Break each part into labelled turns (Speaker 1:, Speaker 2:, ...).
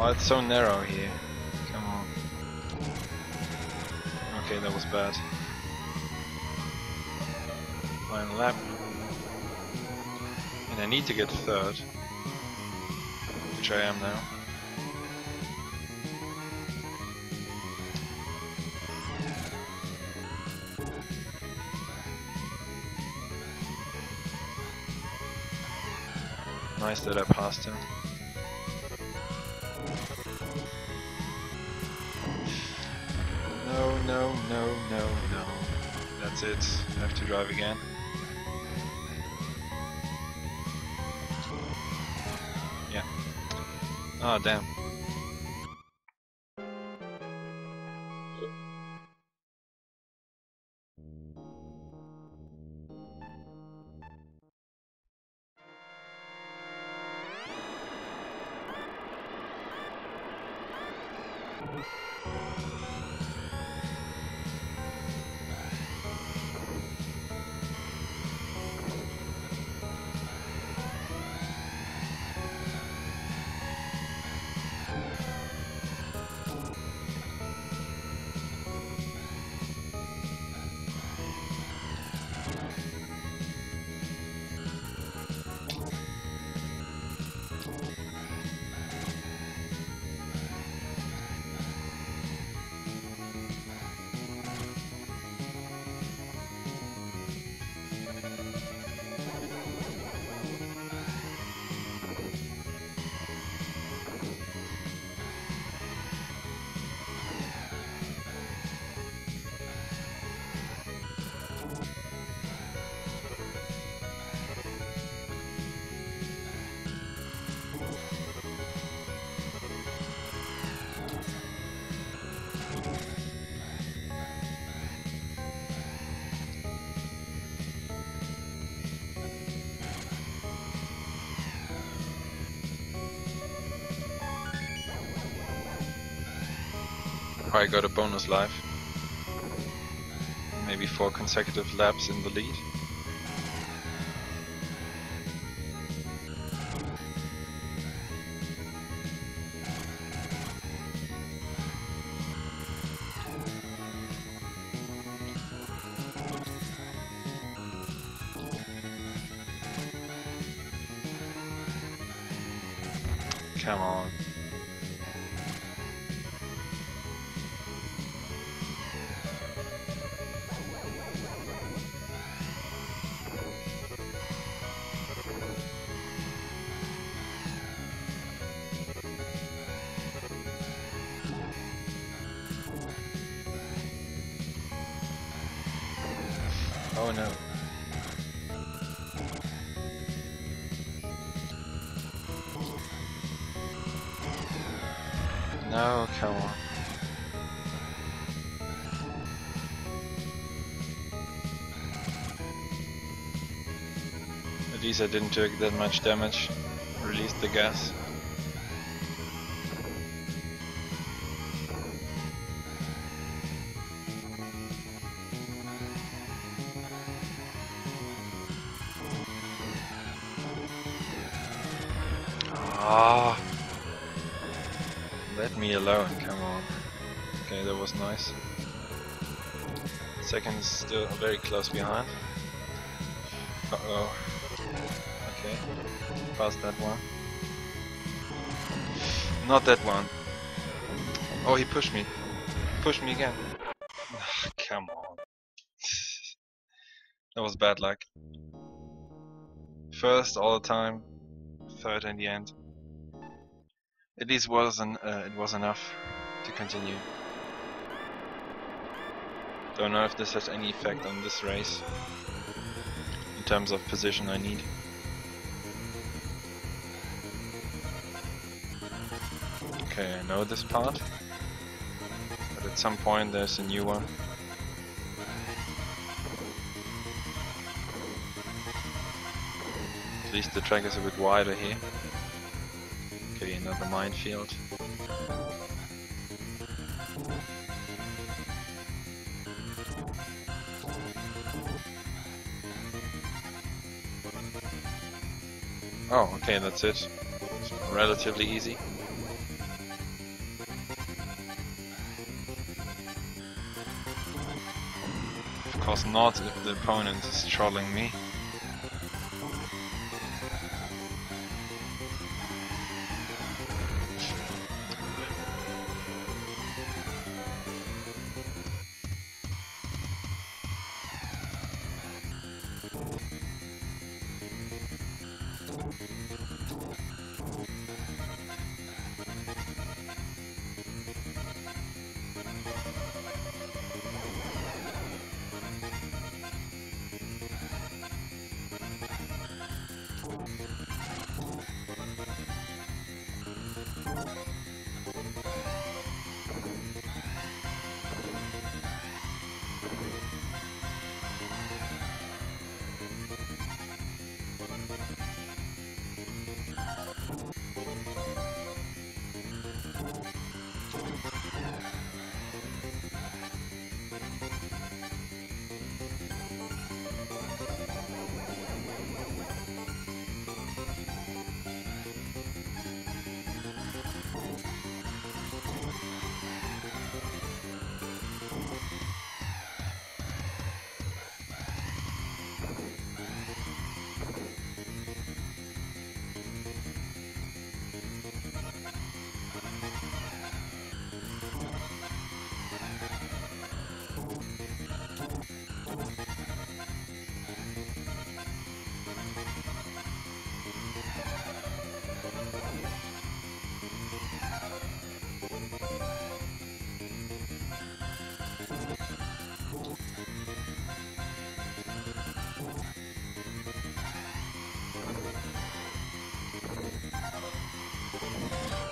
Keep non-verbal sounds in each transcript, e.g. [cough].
Speaker 1: Oh, it's so narrow here. Come on. Okay, that was bad. Final lap. And I need to get third. Which I am now. Nice that I passed him. No, no, no, no. That's it. I have to drive again. Yeah. Oh, damn. I got a bonus life. Maybe four consecutive laps in the lead. Come on. Oh no. No, come on. At least I didn't take that much damage. Released the gas. Me alone, come on. Okay, that was nice. Second is still very close behind. Uh oh. Okay, past that one. Not that one. Oh, he pushed me. Pushed me again. [laughs] come on. [laughs] that was bad luck. First all the time, third in the end. At least wasn't uh, it was enough to continue. Don't know if this has any effect on this race in terms of position I need. Okay, I know this part, but at some point there's a new one. At least the track is a bit wider here another minefield. Oh, okay, that's it. It's relatively easy. Of course not if the opponent is trolling me.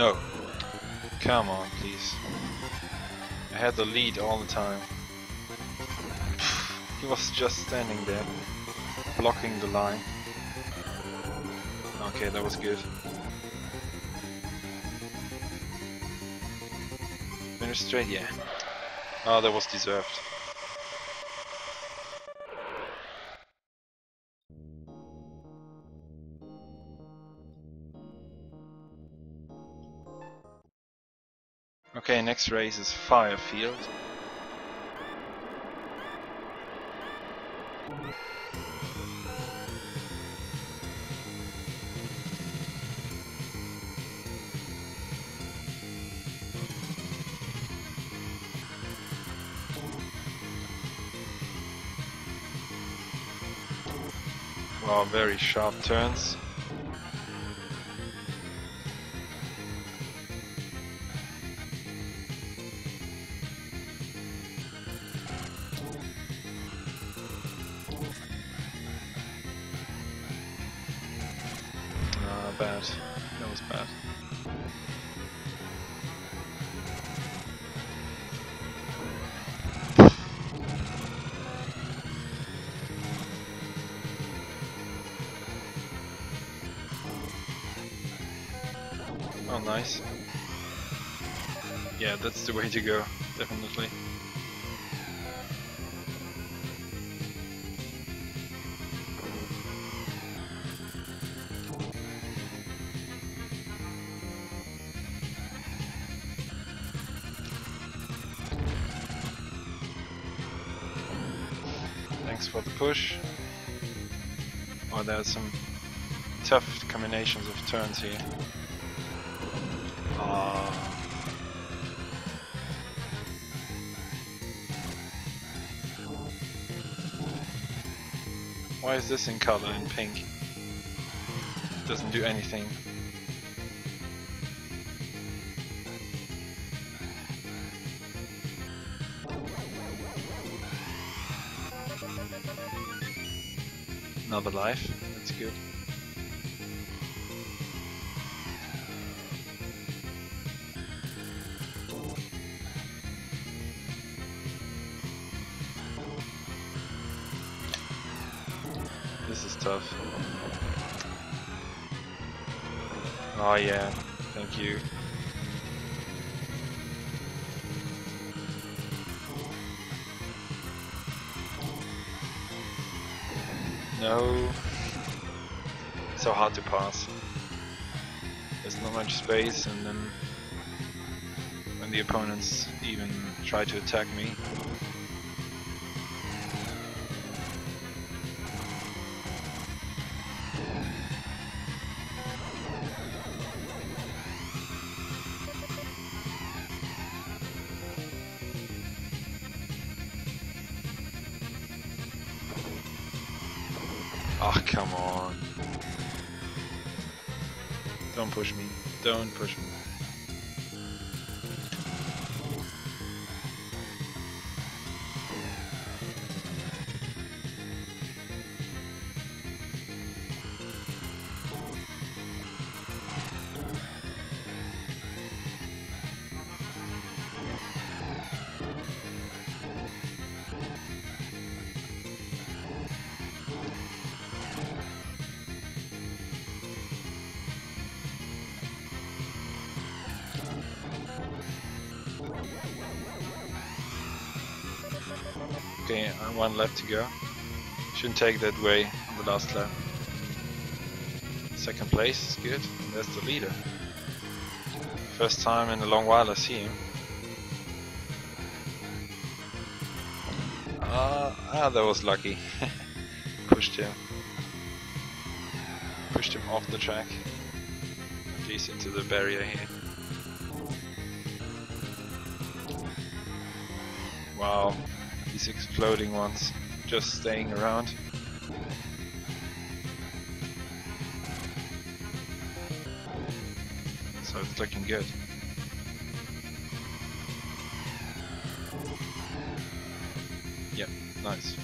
Speaker 1: No. Come on, please. I had the lead all the time. he was just standing there, blocking the line. Okay, that was good. Finish straight, yeah. Oh, that was deserved. Okay, next race is Firefield. Wow, very sharp turns. Bad. That was bad. Oh, nice. Yeah, that's the way to go, definitely. Push. Oh, there's some tough combinations of turns here. Ah. Why is this in color in pink? Doesn't do anything. Another life, that's good. This is tough. Oh yeah, thank you. No. So hard to pass. There's not much space and then when the opponents even try to attack me. Oh, come on. Don't push me. Don't push me. Okay, uh, one left to go. Shouldn't take that way on the last lap. Second place is good. That's the leader. First time in a long while I see him. Ah, ah that was lucky. [laughs] Pushed him. Pushed him off the track. At least into the barrier here. Wow, these exploding ones just staying around. So it's looking good. Yep, nice.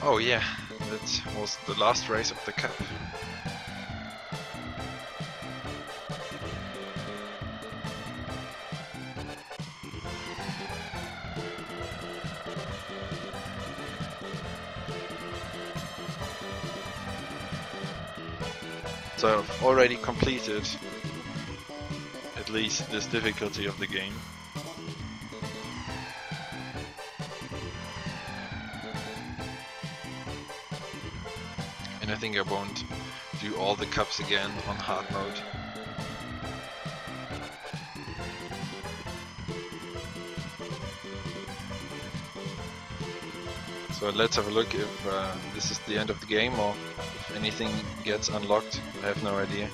Speaker 1: Oh yeah, that was the last race of the cup. So I've already completed at least this difficulty of the game. And I think I won't do all the cups again on hard mode. So let's have a look if uh, this is the end of the game or if anything gets unlocked. I have no idea.